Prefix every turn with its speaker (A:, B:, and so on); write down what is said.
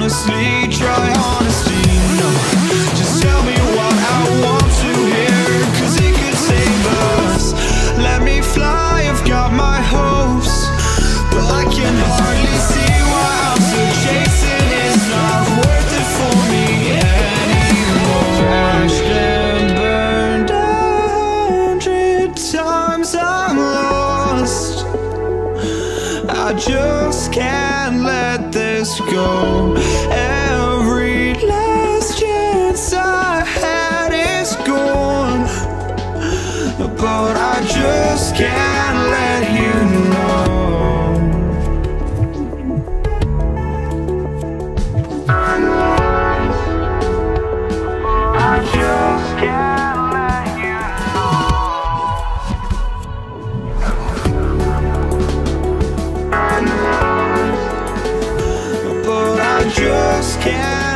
A: me try honesty. No, just tell me what I want to hear, cause it could save us. Let me fly, I've got my hopes, but I can hardly see why I'm still chasing. It's not worth it for me anymore. Crashed and burned a hundred times, I'm lost. I just can't let this go. Every last chance I had is gone. But I just can't just can't